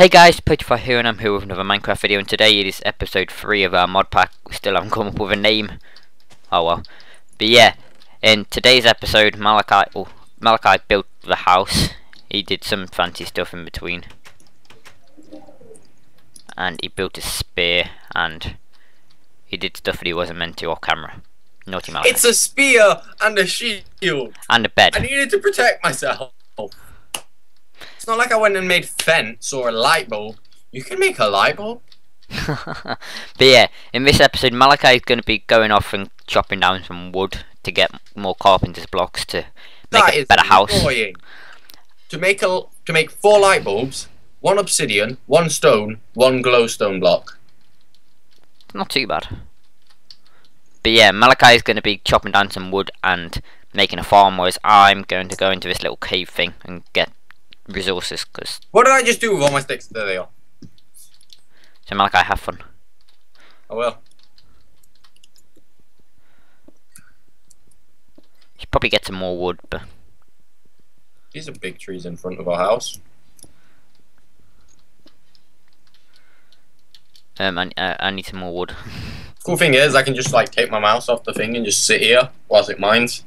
Hey guys, Pochify here and I'm here with another Minecraft video and today it is episode 3 of our mod pack. We still haven't come up with a name. Oh well. But yeah, in today's episode Malachi oh, Malachi built the house. He did some fancy stuff in between. And he built a spear and he did stuff that he wasn't meant to off camera. Naughty Malachi. It's a spear and a shield. and a bed. I needed to protect myself. It's not like I went and made fence or a light bulb. You can make a light bulb. but yeah, in this episode, Malachi is going to be going off and chopping down some wood to get more carpenter's blocks to make That a better house. To make a to make four light bulbs, one obsidian, one stone, one glowstone block. Not too bad. But yeah, Malachi is going to be chopping down some wood and making a farm, whereas I'm going to go into this little cave thing and get resources. Cause What did I just do with all my sticks? There they are. so Malachi, have fun. Oh well. Should probably get some more wood, but These are big trees in front of our house. um, I, uh, I need some more wood. Cool thing is, I can just like take my mouse off the thing and just sit here whilst it mines.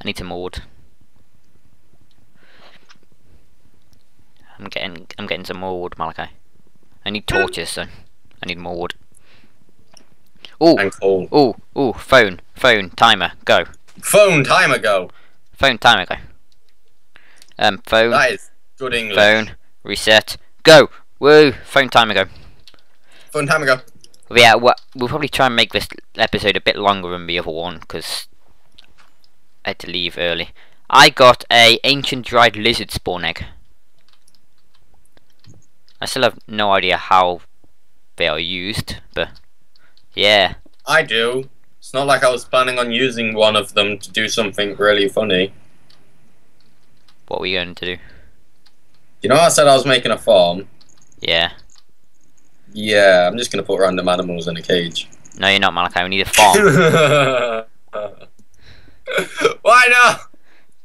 I need some more wood. I'm getting, I'm getting some more wood, Malachi. I need torches, so I need more wood. Oh, oh, oh! Phone, phone, timer, go. Phone time ago. Phone, timer, go. Um, phone, That is good English. phone, reset, go. Woo! Phone timer, go. Phone time ago. But yeah, wha- we'll probably try and make this episode a bit longer than the other one because I had to leave early. I got a ancient dried lizard spawn egg. I still have no idea how they are used, but yeah. I do. It's not like I was planning on using one of them to do something really funny. What were you going to do? You know, I said I was making a farm. Yeah. Yeah, I'm just gonna put random animals in a cage. No, you're not, Malachi. We need a farm. Why not?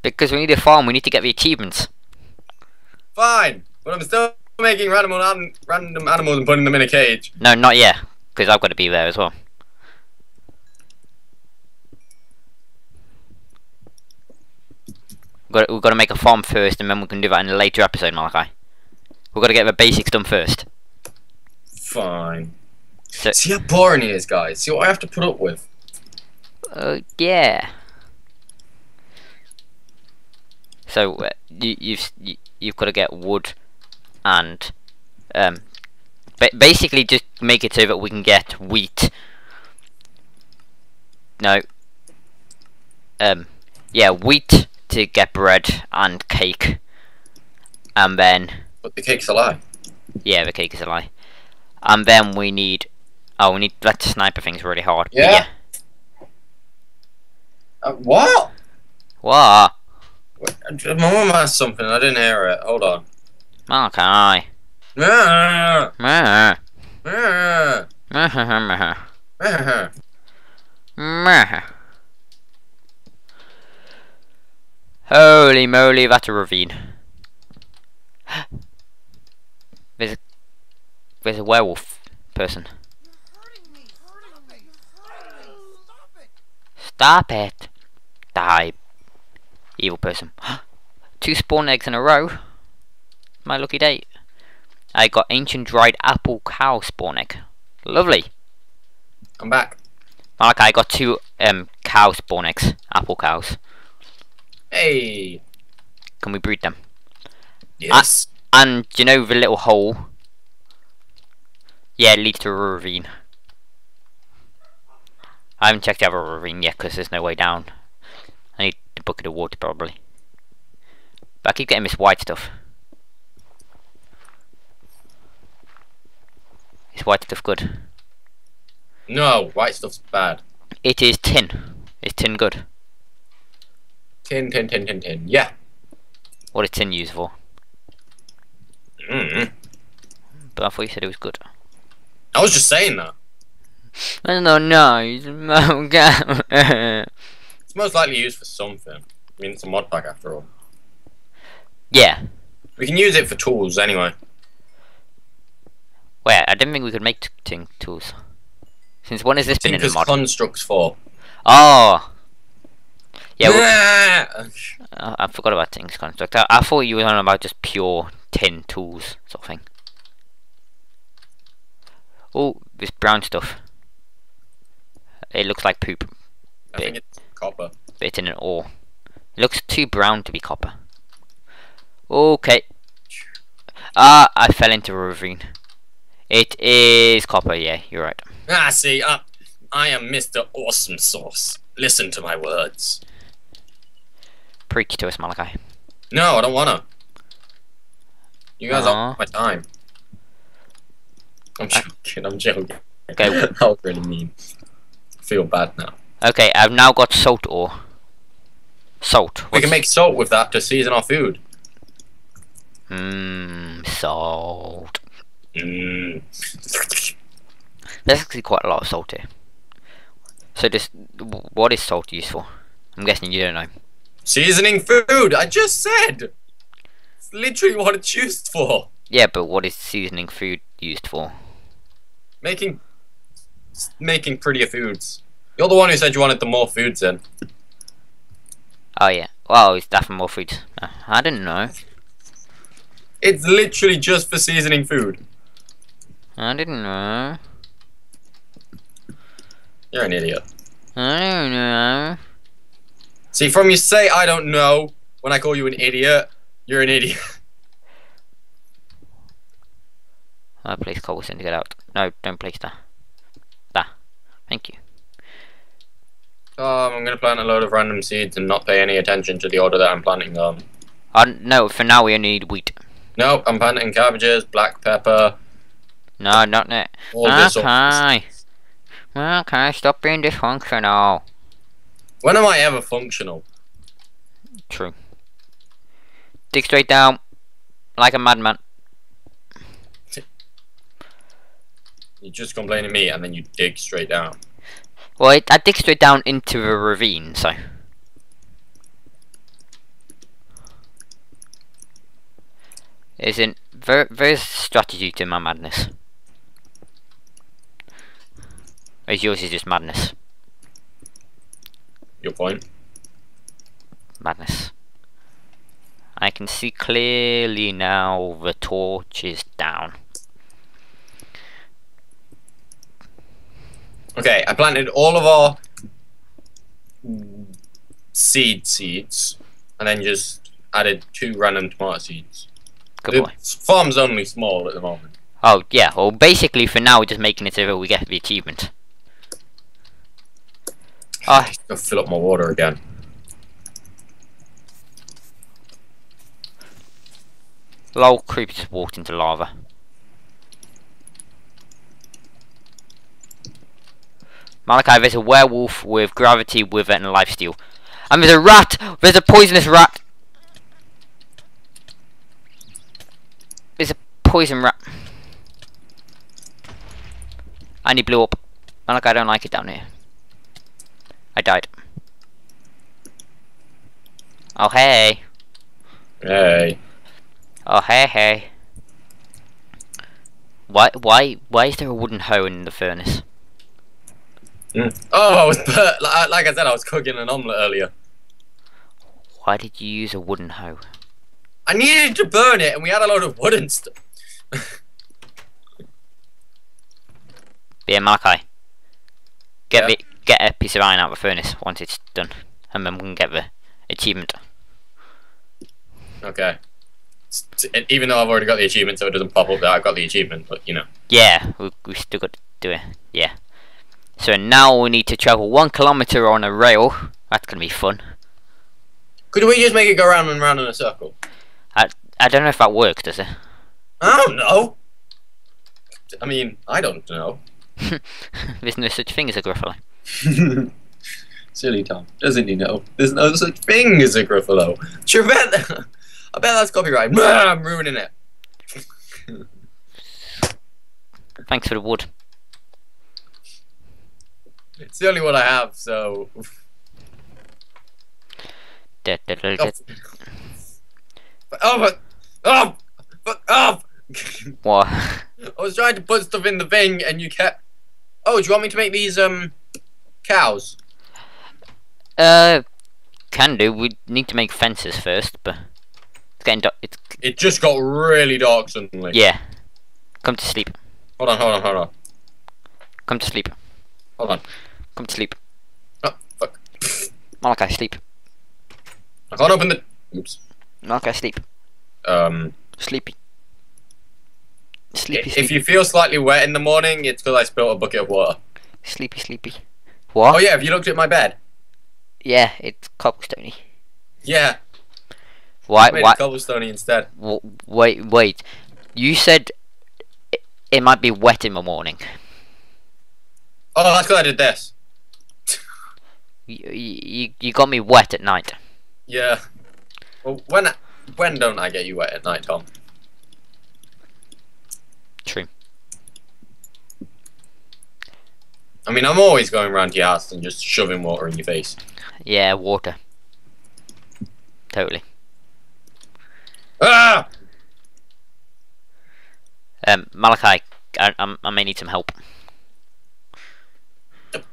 because we need a farm, we need to get the achievements. Fine, but I'm still making random an- random animals and putting them in a cage. No, not yet, because I've got to be there as well. We've got, we've got to make a farm first, and then we can do that in a later episode, Malachi. We've got to get the basics done first. Fine. So- See how boring it is, guys. See what I have to put up with. Uh, yeah. So uh, you, you've you, you've got to get wood, and um, ba basically just make it so that we can get wheat. No. Um, yeah, wheat to get bread and cake, and then But the cake's a lie. yeah, the cake is a lie, and then we need. Oh, we need that sniper thing's really hard. but Yeah? Uh, what? What? My mum asked something. I didn't hear it. Hold on. Meh. Holy moly, that's a ravine. There's a, there's a werewolf person. Stop it. Die. Evil person. Two spawn eggs in a row. My lucky day. I got ancient dried apple cow spawn egg. Lovely. I'm back. Malachi, I got two um cow spawn eggs. Apple cows. Hey. Can we breed them? Yes. And do you know the little hole? Yeah, it leads to a ravine. I haven't checked the other ravine yet because there's no way down. I need a bucket of water probably. But I keep getting this white stuff. Is white stuff good? no, white stuff's bad. It is tin. Is tin good? Tin, tin, tin, tin, tin. Yeah. What is tin used for? Mm. But I thought you said it was good. I was just saying that. I don't know. It's. It's most likely used for something. I mean, it's a mod pack after all. yeah. We can use it for tools anyway. Wait, I didn't think we could make t- ting tools. Since when has this been in the mod? constructs for. Oh! Yeah, well, uh, I forgot about Tinkers' Construct. I, I thought you were on about just pure tin tools sort of thing. Oh, this brown stuff. It looks like poop, I think it's copper. but it's in an ore. It looks too brown to be copper. Okay. Ah, I fell into a ravine. It is copper, yeah, you're right. Ah, see, uh, I am Mr. Awesome Sauce. Listen to my words. Preach to us, Malachi. No, I don't wanna. You guys are my time. I'm joking, I'm joking. Okay. that was really mean. I feel bad now. Okay, I've now got salt ore. Salt. We can make salt with that to season our food. Mmm, salt. Mm. There's actually quite a lot of salt here. So this, what is salt used for? I'm guessing you don't know. Seasoning food, I just said! It's literally what it's used for. Yeah, but what is seasoning food used for? Making making prettier foods. You're the one who said you wanted the more foods in. Oh yeah. Well, it's for more food? Uh, I didn't know. It's literally just for seasoning food. I didn't know. You're an idiot. I don't know. See, from you say I don't know when I call you an idiot, you're an idiot. Uh, place cobblestone to get out. No, don't place that. That. Thank you. Um, I'm gonna plant a load of random seeds and not pay any attention to the order that I'm planting them. Uh, no, for now we only need wheat. Nope, I'm planting cabbages, black pepper, No, not that. all. Okay. Okay, stop being dysfunctional. When am I ever functional? True. Dig straight down. Like a madman. You just complain to me and then you dig straight down. Well, it, I dig straight down into a ravine, so. Isn't there? There's strategy to my madness. Whereas yours is just madness. Your point? Madness. I can see clearly now the torch is down. Okay, I planted all of our seed seeds and then just added two random tomato seeds. Good the boy. farm's only small at the moment. Oh, yeah, well, basically for now we're just making it so that we get the achievement. Oh, Go fill up my water again. lol, creeps walked into lava. Malachi, there's a werewolf with gravity, wither, and lifesteal. And there's a rat! There's a poisonous rat! There's a poison rat. And he blew up. Malachi, I don't like it down here. I died. Oh, hey. Hey. Oh, hey, hey. Why, why, why is there a wooden hoe in the furnace? Mm. Oh, I was like, like I said, I was cooking an omelette earlier. Why did you use a wooden hoe? I needed to burn it, and we had a lot of wood and stuff. Yeah, Malachi. Get Yeah. the, get a piece of iron out of the furnace once it's done, and then we can get the achievement. okay. S- Even though I've already got the achievement, so it doesn't pop up that I've got the achievement, but you know. Yeah, we we still got to do it. Yeah. So now we need to travel one kilometer on a rail. That's gonna be fun. Could we just make it go round and round in a circle? I don't know if that works, does it? I don't know. I mean, I don't know. There's no such thing as a Gruffalo. Silly Tom. Doesn't he know? There's no such thing as a Gruffalo. Sure bet. I bet that's copyright. I'm ruining it. Thanks for the wood. It's the only one I have, so. Da, da, da, Oh, da. oh but Oh, fuck off! What? I was trying to put stuff in the thing, and you kept. Oh, do you want me to make these um cows? Uh, can do. We need to make fences first, but it's getting dark. It's It just got really dark suddenly. yeah. Come to sleep. Hold on, hold on, hold on, Come to sleep. hold on. Come to sleep. Oh, fuck. Malachi, sleep. I can't open the. Oops. Malachi, sleep. Um, Sleepy. Sleepy, if you feel slightly wet in the morning, it's because I spilled a bucket of water. sleepy, sleepy. What? Oh yeah, have you looked at my bed? Yeah, it's cobblestony. Yeah, Why? Why? it cobblestone instead. w- wait, wait. You said it, it might be wet in the morning. Oh, that's because I did this. You, you, you got me wet at night. Yeah. Well, when when don't I get you wet at night, Tom? True. I mean, I'm always going around to your house and just shoving water in your face. Yeah, water. Totally. Ah! Um, Malachi, I, I'm- I may need some help.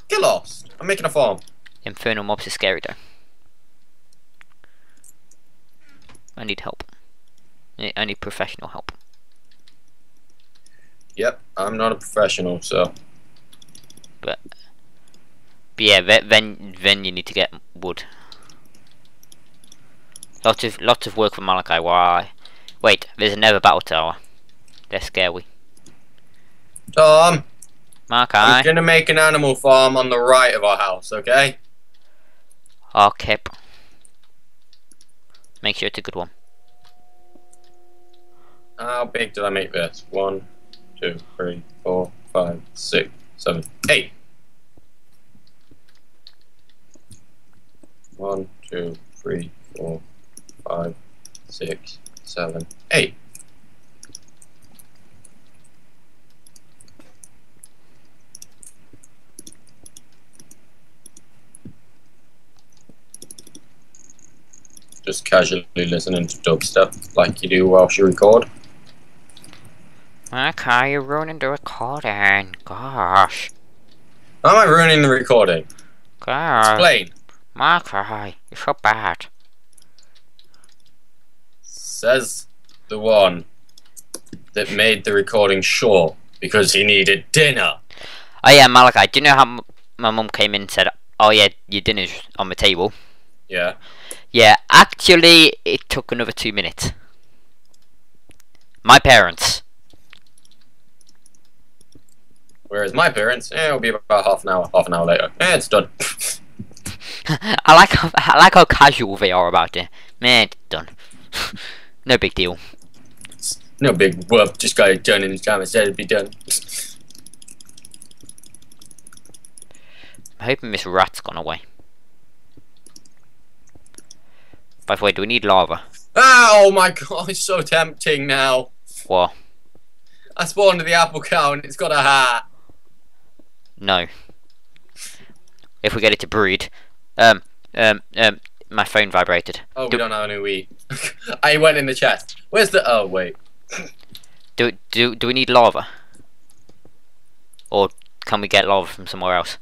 Get lost. I'm making a farm. Infernal mobs are scary though. I need help. I I need professional help. Yep, I'm not a professional, so yeah, then then, you need to get wood. Lots of lots of work for Malachi. Why? Wait, there's another battle tower. They're scary. Tom, I'm Malachi, gonna make an animal farm on the right of our house. Okay? okay. Make sure it's a good one. How big did I make this? One, two, three, four, five, six, seven, eight. One, two, three, four, five, six, seven, eight. Just casually listening to dubstep like you do whilst you record. Malachi, you're ruining the recording. Gosh, How am I ruining the recording? gosh. Explain. Malachi, you're so bad. Says the one that made the recording short because he needed dinner. Oh yeah, Malachi. Do you know how m- my mum came in and said, "Oh yeah, your dinner's on the table." Yeah. Yeah, actually, it took another two minutes. My parents. Whereas my parents, eh, it'll be about half an hour, half an hour later. Eh, it's done. I like how I like how casual they are about it. Man, done. no big deal. no big whoop, just got it done in his time and said it'd be done. I'm hoping this rat's gone away. By the way, do we need lava? Oh my god, it's so tempting now. What? I spawned the apple cow and it's got a hat. No. If we get it to breed, um, um, um, my phone vibrated. Oh, we Do- don't have any wheat. I went in the chest. Where's the? Oh wait. Do do do we need lava? Or can we get lava from somewhere else?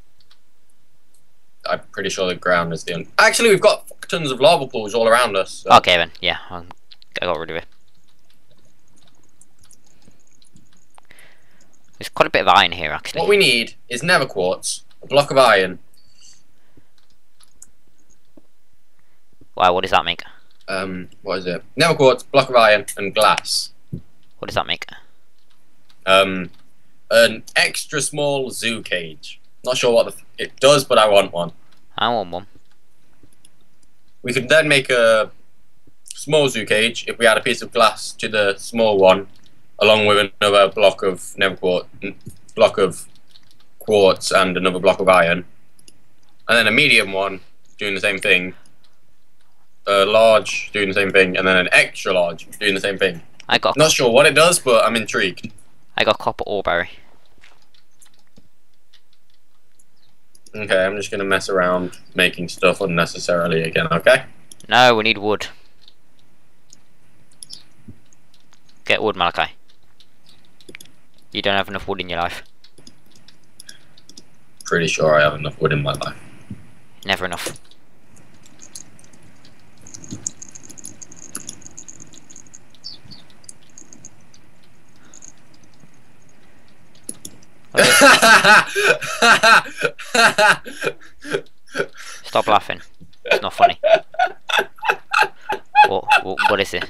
I'm pretty sure the ground is the. Un- Actually, we've got tons of lava pools all around us. so- Okay then, yeah, um, I got rid of it. There's quite a bit of iron here actually. What we need is nether quartz, a block of iron, Wow, what does that make? um, what is it? Nether quartz, block of iron, and glass. What does that make? Um, an extra small zoo cage. Not sure what it does, but I want one. I want one. We could then make a small zoo cage if we add a piece of glass to the small one, along with another block of nether quartz, block of quartz, and another block of iron, and then a medium one doing the same thing. A large doing the same thing, and then an extra large doing the same thing. I got Not sure what it does, but I'm intrigued. I got copper ore berry. Okay, I'm just gonna mess around making stuff unnecessarily again. Okay. No, we need wood. Get wood, Malachi. You don't have enough wood in your life. Pretty sure I have enough wood in my life. Never enough. Stop laughing. It's not funny. What, what, what is it?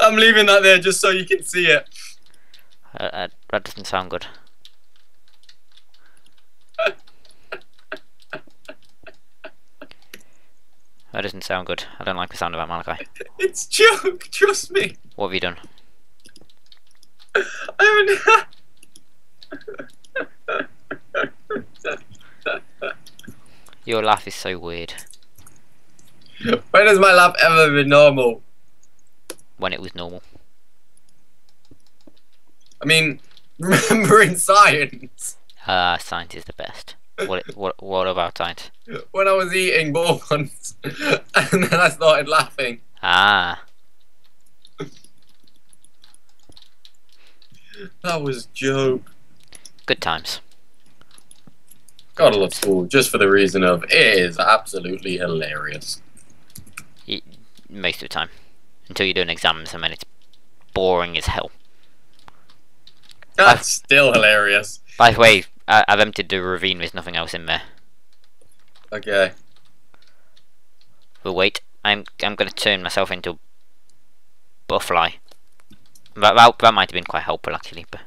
I'm leaving that there just so you can see it. Uh, uh, that doesn't sound good. That doesn't sound good. I don't like the sound of that, Malachi. It's joke, trust me. What have you done? I Your laugh is so weird. when has my laugh ever been normal? When it was normal. I mean, remember in science Ah, science is the best. What, what, what about science? when I was eating bourbons and then I started laughing. Ah, That was joke. Good times. Gotta love school just for the reason of it is absolutely hilarious. Most of the time. Until you're doing exams and then it's boring as hell. That's still hilarious. By the way, I, I've emptied the ravine, there's nothing else in there. Okay. But wait, I'm I'm gonna turn myself into a butterfly. That, that, that might have been quite helpful actually, but...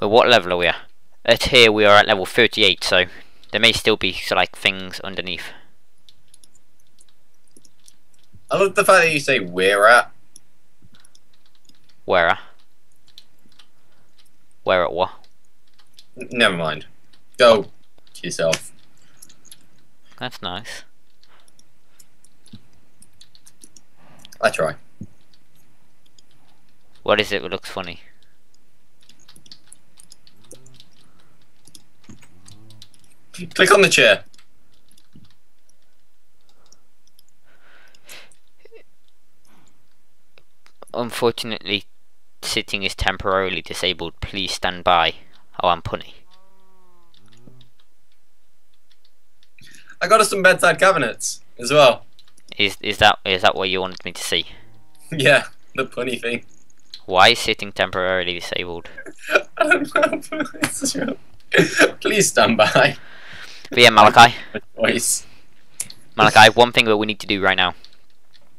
But what level are we at? At here we are at level 38, so there may still be so, like things underneath. I love the fact that you say we're at. Where? at? Where at what? Never mind. Go to yourself. That's nice. I try. What is it that looks funny? Click on the chair. Unfortunately, sitting is temporarily disabled. Please stand by. Oh, I'm punny. I got us some bedside cabinets as well. Is is that is that what you wanted me to see? Yeah, the punny thing. Why is sitting temporarily disabled? I don't know. It's a joke. Please stand by. But yeah, Malachi. Voice. Malachi, one thing that we need to do right now: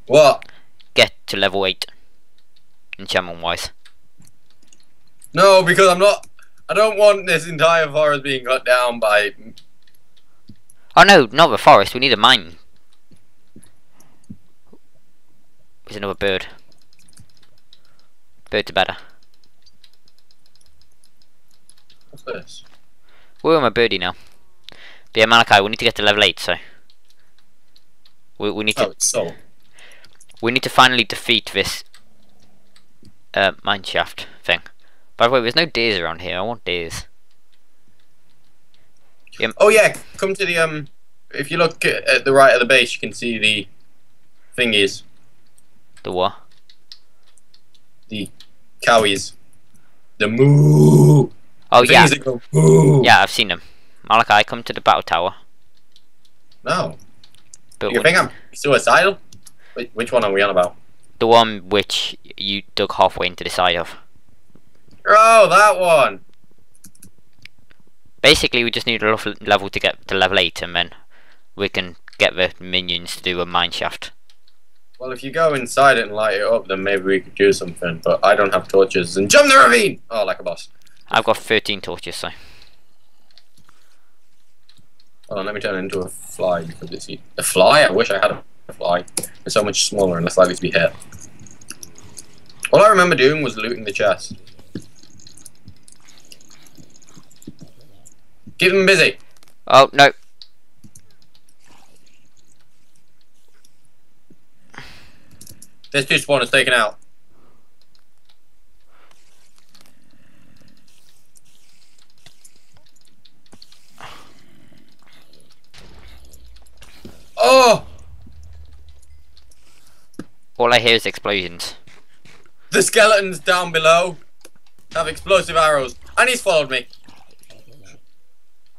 What? get to level eight. Enchantment wise. No, because I'm not. I don't want this entire forest being cut down by. Oh no, not the forest. We need a mine. There's another bird. Birds are better. What's this? Where am I birdie now? But yeah, Malachi, we need to get to level eight. So we we need to Oh, so. we need to finally defeat this uh, mineshaft thing. By the way, there's no deers around here. I want deers. Oh yeah, come to the um. If you look at at the right of the base, you can see the thingies, The what? the cowies, the moo. Oh the yeah, go moo. yeah, I've seen them. Malachi, come to the battle tower. No. But You think I'm suicidal? Which, one are we on about? the one which you dug halfway into the side of. Oh, that one. Basically, we just need a level- level to get to level 8 and then we can get the minions to do a mineshaft. Well, if you go inside it and light it up, then maybe we could do something. But I don't have torches and jump the ravine. Oh, like a boss. I've got 13 torches, so. Hold on, let me turn it into a fly because it's a fly. I wish I had a fly. It's so much smaller and less likely to be hit. All I remember doing was looting the chest. Keep them busy. Oh, no. There's two spawners taken out. Oh! all I hear is explosions. The skeletons down below have explosive arrows. And he's followed me.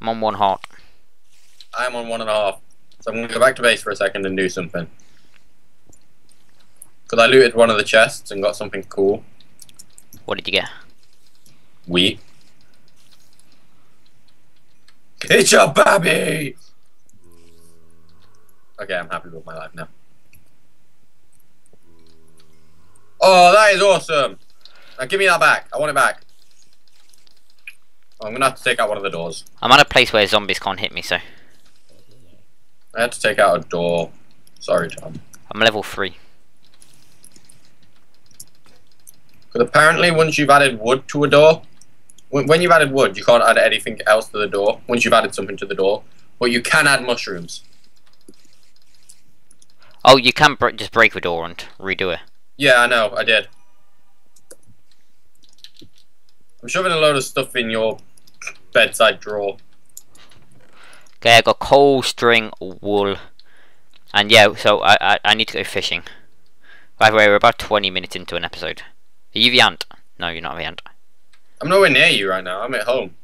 I'm on one heart. I'm on one and a half. So I'm going to go back to base for a second and do something. Because I looted one of the chests and got something cool. What did you get? Wheat. It's a baby! Okay, I'm happy with my life now. Oh, that is awesome! Now give me that back. I want it back. I'm gonna have to take out one of the doors. I'm at a place where zombies can't hit me, so I had to take out a door. Sorry, Tom. I'm level three. Because apparently, once you've added wood to a door, when, when you've added wood, you can't add anything else to the door. Once you've added something to the door, but you can add mushrooms. Oh, you can br just break the door and redo it. Yeah, I know. I did. I'm shoving a load of stuff in your bedside drawer. Okay, I got coal, string, wool, and yeah. So I I, I need to go fishing. By the way, we're about 20 minutes into an episode. Are you the ant? No, you're not the ant. I'm nowhere near you right now. I'm at home.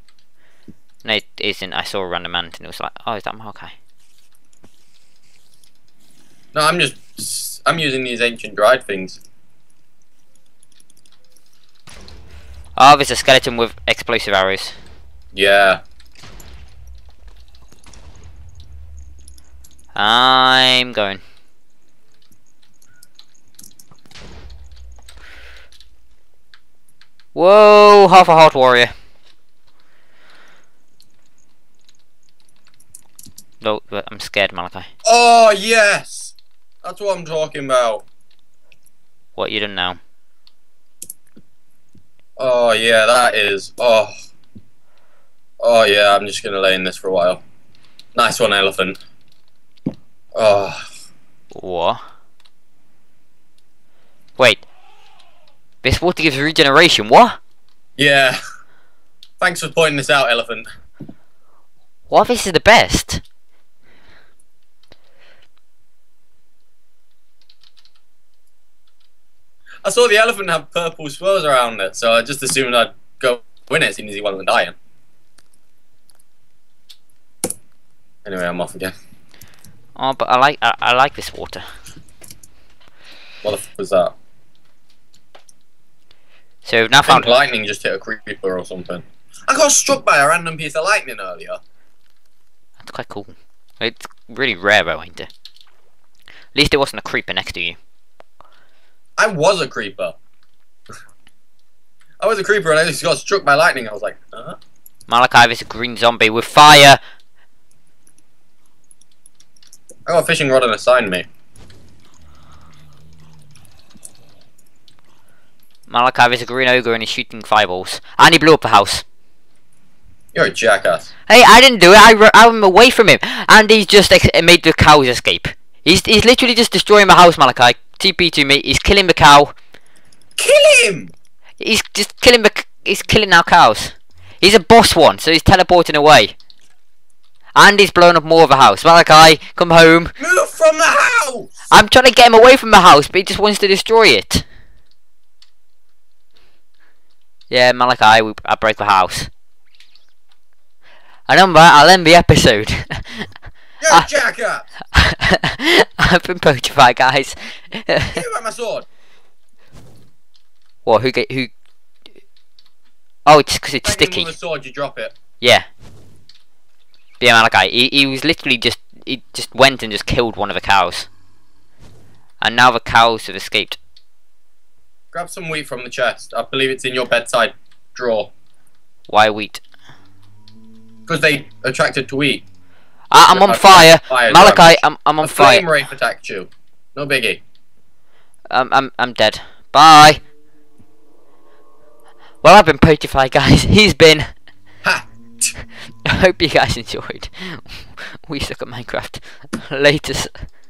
No, it isn't. I saw a random ant and it was like, oh, is that Malachi? No, I'm just. I'm using these ancient dried things. Oh, there's a skeleton with explosive arrows. Yeah. I'm going. Whoa, half a heart warrior. No, but I'm scared, Malachi. Oh yes, that's what I'm talking about. What you done now? Oh yeah, that is. Oh. Oh yeah, I'm just gonna lay in this for a while. Nice one, elephant. Oh. What? Wait. This water gives regeneration. What? Yeah. Thanks for pointing this out, elephant. What? This is the best. I saw the elephant have purple swirls around it, so I just assumed I'd go win it, seeing as he wasn't dying. Anyway, I'm off again. Oh, but I like I, I like this water. What the fuck was that? So now found. lightning just hit a creeper or something. I got struck by a random piece of lightning earlier. That's quite cool. It's really rare though, ain't it? At least it wasn't a creeper next to you. I was a creeper. I was a creeper and I just got struck by lightning. I was like, huh? Malachi is a green zombie with fire. I got a fishing rod and a sign me. Malachi is a green ogre and he's shooting fireballs. And he blew up a house. You're a jackass. Hey, I didn't do it. I I'm away from him, and he's just ex- made the cows escape. He's he's literally just destroying my house, Malachi. TP to me. He's killing the cow. Kill him! He's just killing the. He's killing our cows. He's a boss one, so he's teleporting away. And he's blowing up more of the house. Malachi, come home. Move from the house! I'm trying to get him away from the house, but he just wants to destroy it. Yeah, Malachi, we, I break the house. And on that, I'll end the episode. You're a jackass! I've been petrified, guys. Give me my sword! what? Who get who? Oh, it's because it's sticky. With a sword, you drop it. Yeah. Yeah, Malachi. He he was literally just he just went and just killed one of the cows. And now the cows have escaped. Grab some wheat from the chest. I believe it's in your bedside drawer. Why wheat? Because they attracted to wheat. Ah, I'm on fire. fire Malachi. I'm I'm on a flame fire. wraith attacked you. No biggie. I'm I'm I'm dead. Bye. Well, I've been petrified, guys. He's been. Ha! I hope you guys enjoyed. We suck at Minecraft. Latest.